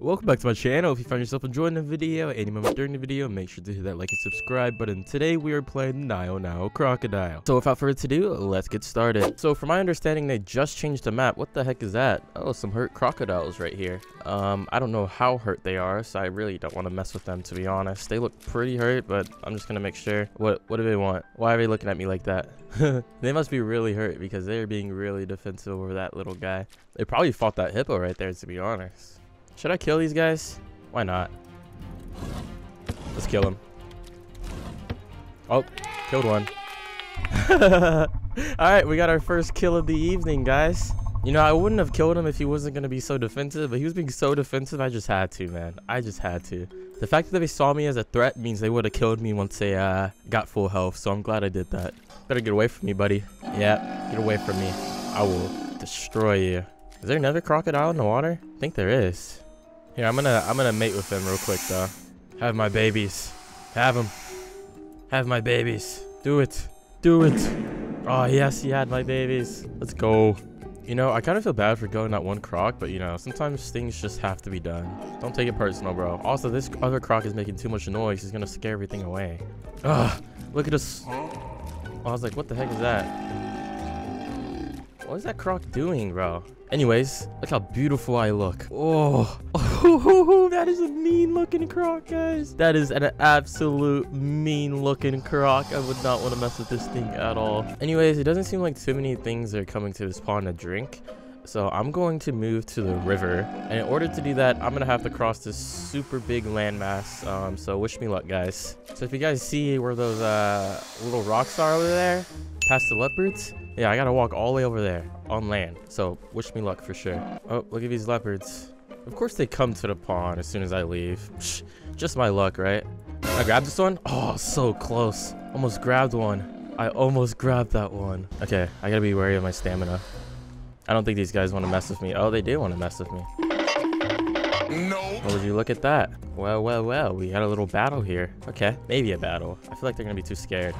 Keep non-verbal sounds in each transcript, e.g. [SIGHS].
Welcome back to my channel. If you find yourself enjoying the video any moment during the video, make sure to hit that like and subscribe button. Today we are playing Nio Now Crocodile. So without further ado, let's get started. So from my understanding, they just changed the map. What the heck is that? Oh, some hurt crocodiles right here. Um, I don't know how hurt they are, so I really don't want to mess with them to be honest. They look pretty hurt, but I'm just gonna make sure. What what do they want? Why are they looking at me like that? [LAUGHS] they must be really hurt because they're being really defensive over that little guy. They probably fought that hippo right there, to be honest. Should I kill these guys? Why not? Let's kill him. Oh, killed one. [LAUGHS] Alright, we got our first kill of the evening, guys. You know, I wouldn't have killed him if he wasn't going to be so defensive, but he was being so defensive, I just had to, man. I just had to. The fact that they saw me as a threat means they would have killed me once they uh, got full health, so I'm glad I did that. Better get away from me, buddy. Yeah, get away from me. I will destroy you. Is there another crocodile in the water? I think there is. Here, I'm gonna I'm gonna mate with them real quick though. Have my babies. Have them. Have my babies. Do it. Do it. Oh yes, he had my babies. Let's go. You know, I kind of feel bad for going that one croc, but you know, sometimes things just have to be done. Don't take it personal, bro. Also, this other croc is making too much noise. He's gonna scare everything away. Ugh, look at us. Oh, I was like, what the heck is that? What is that croc doing, bro? Anyways, look how beautiful I look. Oh, oh oh that is a mean looking croc, guys. That is an absolute mean looking croc. I would not want to mess with this thing at all. Anyways, it doesn't seem like too many things are coming to this pond to drink. So I'm going to move to the river. And in order to do that, I'm going to have to cross this super big landmass. Um, so wish me luck, guys. So if you guys see where those uh, little rocks are over there, past the leopards, yeah, I got to walk all the way over there on land. So wish me luck for sure. Oh, look at these leopards. Of course they come to the pond as soon as I leave. Psh, just my luck, right? I grabbed this one. Oh, so close. Almost grabbed one. I almost grabbed that one. Okay, I gotta be wary of my stamina. I don't think these guys want to mess with me. Oh, they did want to mess with me. No. Oh, would you look at that? Well, well, well. We had a little battle here. Okay, maybe a battle. I feel like they're gonna be too scared.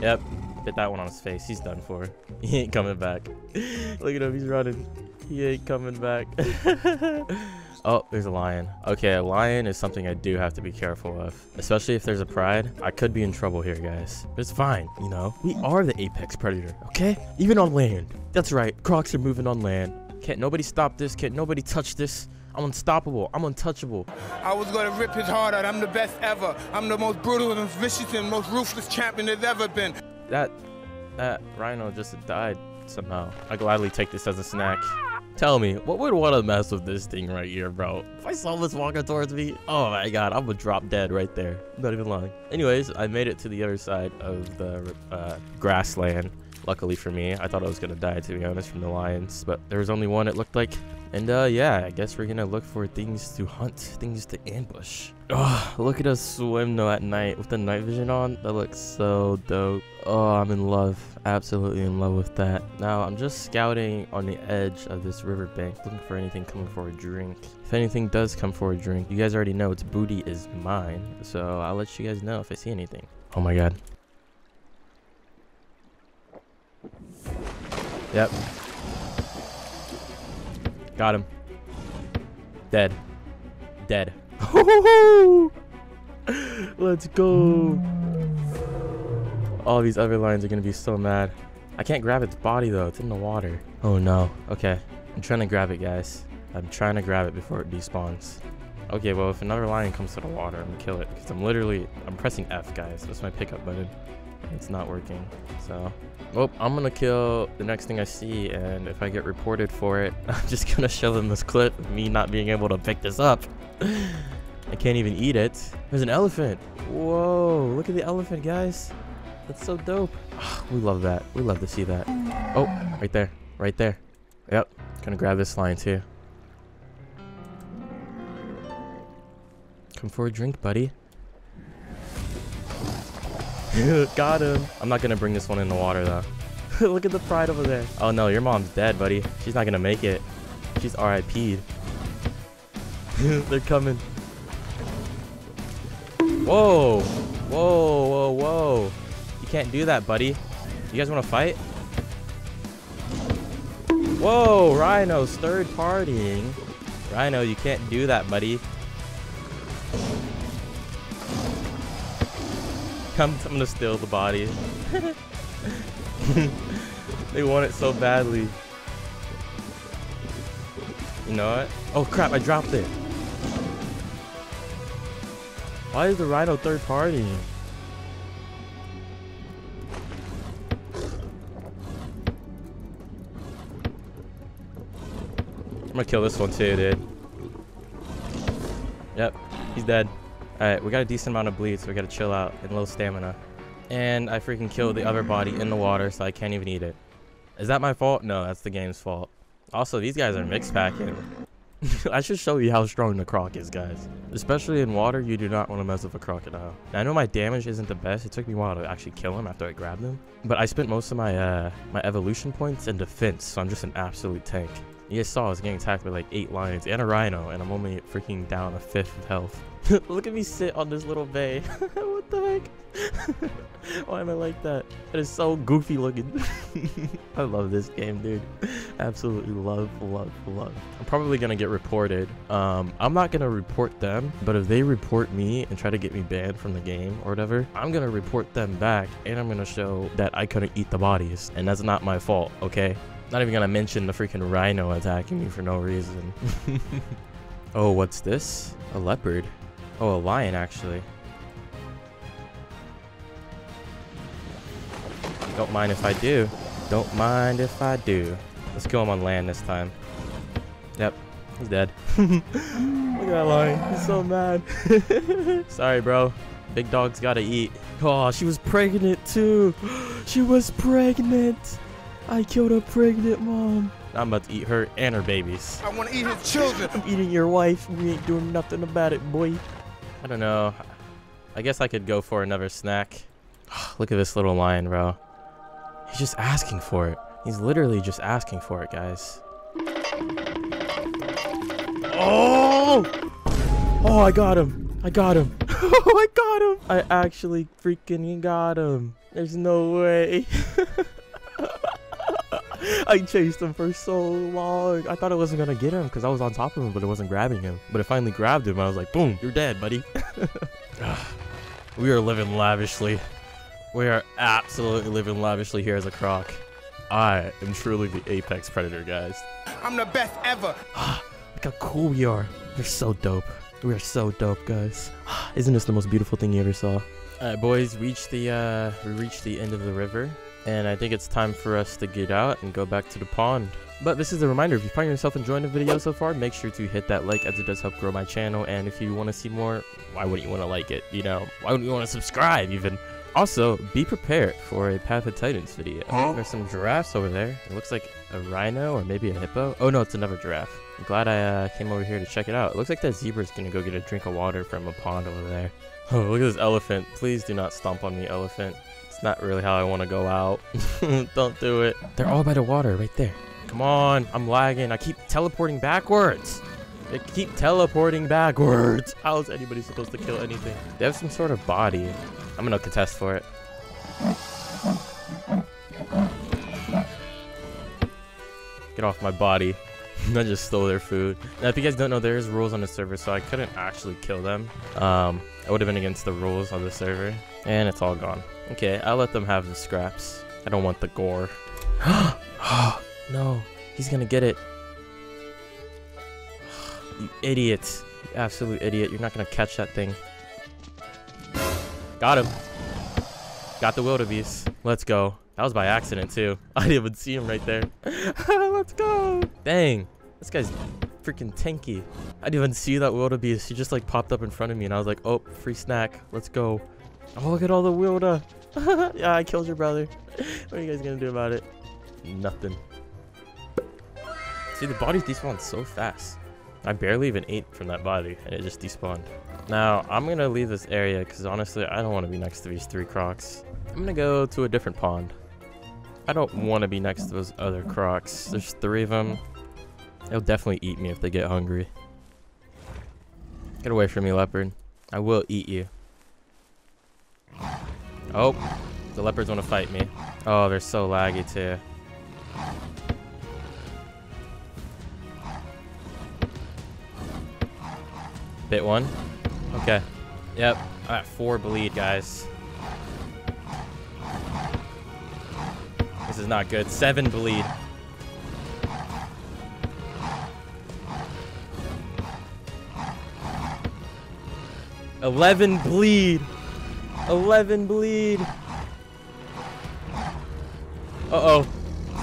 Yep, Bit that one on his face. He's done for. [LAUGHS] He ain't coming back. [LAUGHS] Look at him. He's running. He ain't coming back. [LAUGHS] oh, there's a lion. Okay, a lion is something I do have to be careful of. Especially if there's a pride. I could be in trouble here, guys. But it's fine, you know? We are the apex predator, okay? Even on land. That's right. Crocs are moving on land. Can't nobody stop this. Can't nobody touch this. I'm unstoppable. I'm untouchable. I was gonna rip his heart out. I'm the best ever. I'm the most brutal and vicious and most ruthless champion there's ever been that that rhino just died somehow. I gladly take this as a snack. Tell me, what would want to mess with this thing right here, bro? If I saw this walking towards me, oh my god, I would drop dead right there. not even lying. Anyways, I made it to the other side of the uh, grassland. Luckily for me, I thought I was going to die, to be honest, from the lions. But there was only one, it looked like. And uh, yeah, I guess we're to look for things to hunt, things to ambush. Oh, look at us swim though at night with the night vision on. That looks so dope. Oh, I'm in love. Absolutely in love with that. Now, I'm just scouting on the edge of this riverbank, looking for anything coming for a drink. If anything does come for a drink, you guys already know its booty is mine. So I'll let you guys know if I see anything. Oh my god. Yep. Got him. Dead. Dead. [LAUGHS] Let's go. All these other lions are going to be so mad. I can't grab its body though. It's in the water. Oh no. Okay. I'm trying to grab it, guys. I'm trying to grab it before it despawns. Okay, well, if another lion comes to the water, I'm gonna kill it. Because I'm literally, I'm pressing F, guys. That's my pickup button. It's not working. So, well, I'm gonna kill the next thing I see. And if I get reported for it, [LAUGHS] I'm just gonna show them this clip of me not being able to pick this up. [LAUGHS] I can't even eat it. There's an elephant. Whoa, look at the elephant, guys. That's so dope. Oh, [SIGHS] we love that. We love to see that. Oh, right there. Right there. Yep. Gonna grab this line too. Come for a drink, buddy. Got him. I'm not gonna bring this one in the water though. [LAUGHS] Look at the pride over there. Oh no, your mom's dead, buddy. She's not gonna make it. She's RIP'd. [LAUGHS] They're coming. Whoa. Whoa, whoa, whoa. You can't do that, buddy. You guys want to fight? Whoa, rhinos third partying. Rhino, you can't do that, buddy. Come, I'm gonna steal the body. [LAUGHS] they want it so badly. You know what? Oh crap, I dropped it. Why is the Rhino third party? I'm gonna kill this one too, dude. Yep, he's dead. Alright, we got a decent amount of bleed, so we gotta chill out and low stamina. And I freaking killed the other body in the water, so I can't even eat it. Is that my fault? No, that's the game's fault. Also, these guys are mixed packing. [LAUGHS] I should show you how strong the croc is, guys. Especially in water, you do not want to mess with a crocodile. Now, I know my damage isn't the best. It took me a while to actually kill him after I grabbed him. But I spent most of my uh, my evolution points in defense, so I'm just an absolute tank. You guys saw I was getting attacked by like eight lions and a rhino, and I'm only freaking down a fifth of health. [LAUGHS] Look at me sit on this little bay. [LAUGHS] what the heck? [LAUGHS] Why am I like that? It is so goofy looking. I love this game, dude. Absolutely love, love, love. I'm probably gonna get reported. Um, I'm not gonna report them, but if they report me and try to get me banned from the game or whatever, I'm gonna report them back and I'm gonna show that I couldn't eat the bodies, and that's not my fault, okay? Not even gonna mention the freaking rhino attacking me for no reason. [LAUGHS] oh, what's this? A leopard. Oh, a lion, actually. Don't mind if I do. Don't mind if I do. Let's kill him on land this time. Yep, he's dead. [LAUGHS] Look at that lion. He's so mad. [LAUGHS] Sorry, bro. Big dog's gotta eat. Oh, she was pregnant too. [GASPS] she was pregnant. I killed a pregnant mom. I'm about to eat her and her babies. I want to eat his children. I'm eating your wife. We ain't doing nothing about it, boy. I don't know. I guess I could go for another snack. [SIGHS] Look at this little lion, bro. He's just asking for it. He's literally just asking for it, guys. Oh! Oh, I got him. I got him. [LAUGHS] oh, I got him. I actually freaking got him. There's no way. [LAUGHS] I chased him for so long. I thought I wasn't gonna get him because I was on top of him, but it wasn't grabbing him. But I finally grabbed him. And I was like, boom, you're dead, buddy. [LAUGHS] we are living lavishly. We are absolutely living lavishly here as a croc. I am truly the apex predator, guys. I'm the best ever. [SIGHS] Look how cool we are. We're so dope. We are so dope, guys. [SIGHS] Isn't this the most beautiful thing you ever saw? All right, boys, reach the uh, we reached the end of the river, and I think it's time for us to get out and go back to the pond. But this is a reminder, if you find yourself enjoying the video so far, make sure to hit that like as it does help grow my channel. And if you want to see more, why wouldn't you want to like it? You know, why wouldn't you want to subscribe even? Also, be prepared for a Path of Titans video. Huh? There's some giraffes over there. It looks like a rhino or maybe a hippo. Oh no, it's another giraffe. I'm glad I uh, came over here to check it out. It looks like that zebra's gonna go get a drink of water from a pond over there. Oh, [LAUGHS] look at this elephant. Please do not stomp on me, elephant. It's not really how I want to go out. [LAUGHS] Don't do it. They're all by the water right there. Come on, I'm lagging. I keep teleporting backwards. They keep teleporting backwards. [LAUGHS] How is anybody supposed to kill anything? They have some sort of body. I'm gonna contest for it. Get off my body. [LAUGHS] I just stole their food. Now, if you guys don't know, there is rules on the server, so I couldn't actually kill them. Um, I would have been against the rules on the server. And it's all gone. Okay, I'll let them have the scraps. I don't want the gore. [GASPS] [GASPS] no, he's gonna get it. [SIGHS] You idiot. You absolute idiot. You're not gonna catch that thing. Got him. Got the wildebeest. Let's go. That was by accident too. [LAUGHS] I didn't even see him right there. [LAUGHS] Let's go. Dang. This guy's freaking tanky. I didn't even see that wildebeest. He just like popped up in front of me and I was like, oh, free snack. Let's go. Oh, look at all the wilda. [LAUGHS] yeah, I killed your brother. what are you guys gonna do about it? Nothing. See, the bodies despawn so fast. I barely even ate from that body and it just despawned. Now, I'm gonna leave this area because honestly, I don't want to be next to these three crocs. I'm gonna go to a different pond. I don't want to be next to those other crocs. There's three of them. They'll definitely eat me if they get hungry. Get away from me, leopard. I will eat you. Oh, the leopards want to fight me. Oh, they're so laggy too. Bit one. Okay. Yep. I got four bleed, guys. This is not good. Seven bleed. Eleven bleed. Eleven bleed. Uh-oh.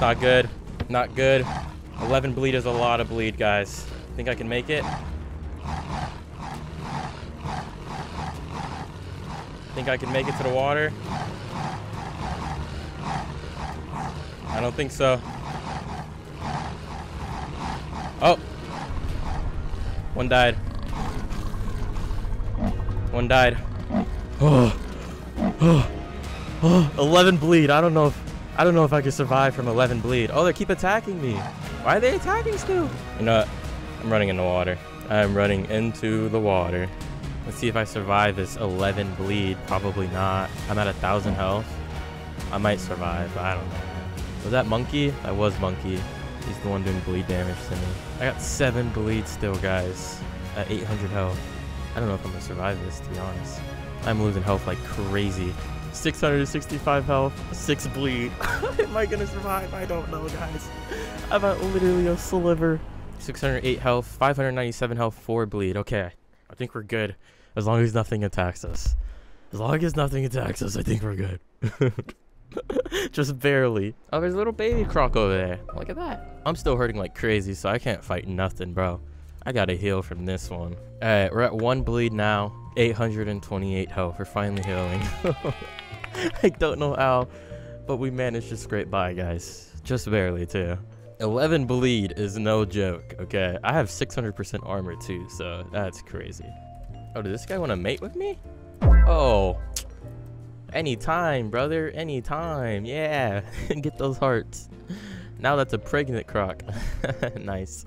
Not good. Not good. 11 bleed is a lot of bleed, guys. Think I can make it? Think I can make it to the water? I don't think so. Oh. One died. One died. Oh. Oh. Oh. 11 bleed. I don't know if I don't know if I can survive from 11 bleed. Oh, they keep attacking me. Why are they attacking still? You know what? I'm running in the water. I'm running into the water. Let's see if I survive this 11 bleed. Probably not. I'm at a thousand health. I might survive, but I don't know. Was that Monkey? I was Monkey. He's the one doing bleed damage to me. I got seven bleed still, guys. At 800 health. I don't know if I'm gonna survive this, to be honest. I'm losing health like crazy. 665 health, 6 bleed. [LAUGHS] Am I gonna survive? I don't know, guys. I'm at literally a sliver. 608 health, 597 health, 4 bleed. Okay, I think we're good. As long as nothing attacks us. As long as nothing attacks us, I think we're good. [LAUGHS] [LAUGHS] Just barely. Oh, there's a little baby croc over there. Look at that. I'm still hurting like crazy, so I can't fight nothing, bro. I gotta heal from this one. Alright, we're at 1 bleed now. 828 health. We're finally healing. [LAUGHS] I don't know how, but we managed to scrape by, guys. Just barely, too. 11 bleed is no joke, okay? I have 600% armor, too, so that's crazy. Oh, did this guy want to mate with me? Oh. Anytime, brother. Anytime. Yeah. [LAUGHS] Get those hearts. Now that's a pregnant croc. [LAUGHS] nice.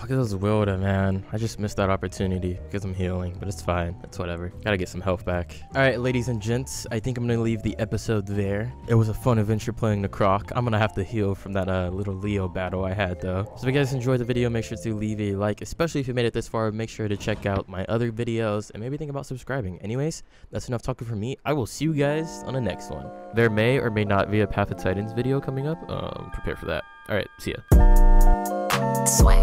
Look at those Wilda, man. I just missed that opportunity because I'm healing, but it's fine. It's whatever. Gotta get some health back. All right, ladies and gents, I think I'm gonna leave the episode there. It was a fun adventure playing the Croc. I'm gonna have to heal from that uh, little Leo battle I had, though. So if you guys enjoyed the video, make sure to leave a like, especially if you made it this far. Make sure to check out my other videos and maybe think about subscribing. Anyways, that's enough talking from me. I will see you guys on the next one. There may or may not be a Path of Titans video coming up. Um, prepare for that. All right, see ya. Sway.